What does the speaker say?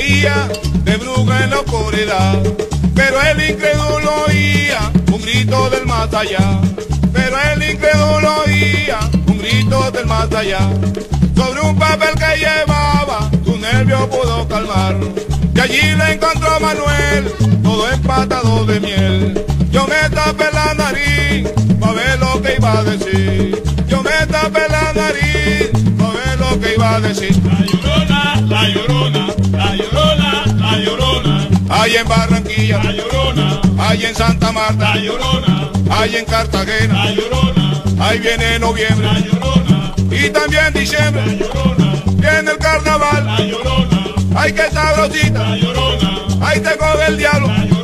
de bruja en la oscuridad, pero el incrédulo oía un grito del más allá. Pero el incrédulo oía un grito del más allá. Sobre un papel que llevaba, su nervio pudo calmar. Y allí le encontró Manuel, todo empatado de miel. Yo me tapé la nariz, pa' ver lo que iba a decir. Yo me tapé la nariz, pa' ver lo que iba a decir. La llorona, la llorona, en Barranquilla, la llorona, hay en Santa Marta, la llorona, hay en Cartagena, la llorona, ahí viene noviembre. La llorona, y también diciembre, la llorona, viene el carnaval, la llorona, ay que sabrosita, la llorona, ahí te coge el diablo, la.